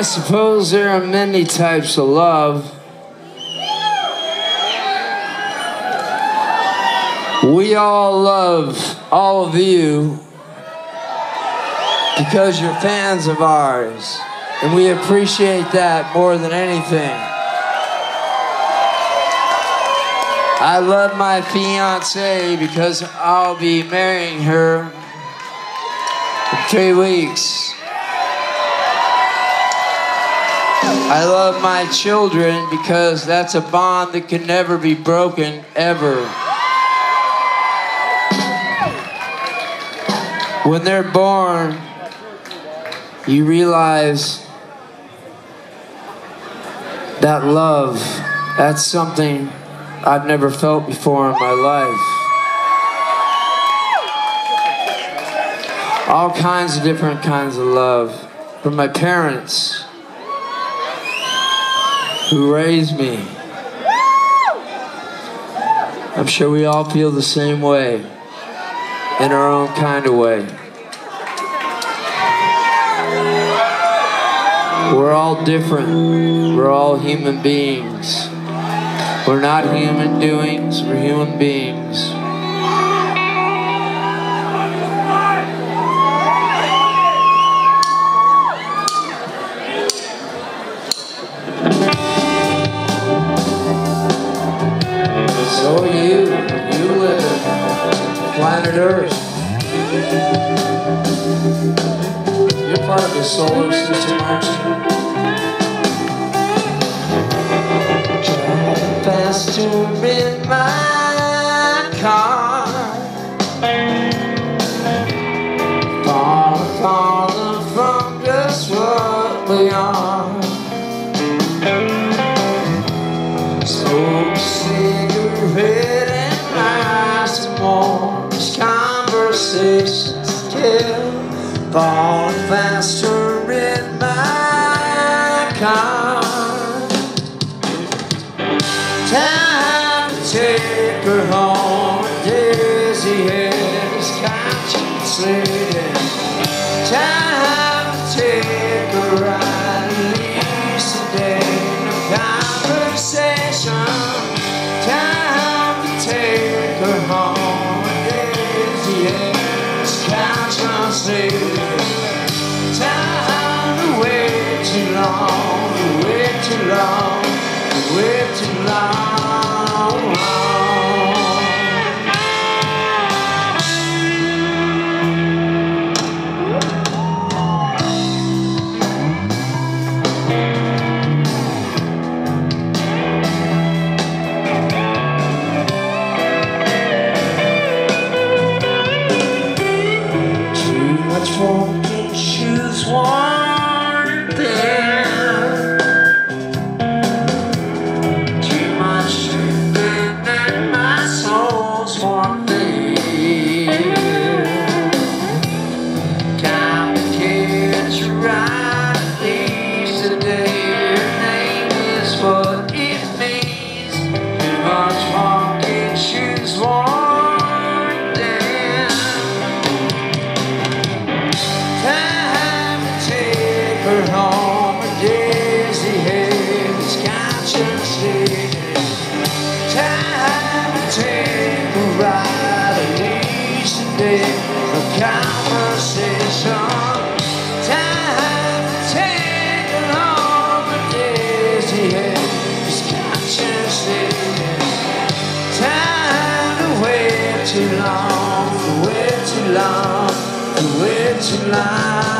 I suppose there are many types of love. We all love all of you because you're fans of ours, and we appreciate that more than anything. I love my fiance because I'll be marrying her in three weeks. I love my children because that's a bond that can never be broken, ever. When they're born, you realize that love, that's something I've never felt before in my life. All kinds of different kinds of love from my parents who raised me. I'm sure we all feel the same way in our own kind of way. We're all different. We're all human beings. We're not human doings, we're human beings. You're part of the solar system, aren't you? Faster in my Time to take her home. Head is contemplating. Time to take her ride. At least a day. No conversation. Time to take her home. Head is contemplating. Time to wait too long. To wait too long. Wait too long. Her dizzy head is conscience Time to take a ride. A day conversation. Time to take her dizzy head is conscience Time to too long. To wait too long. To wait too long.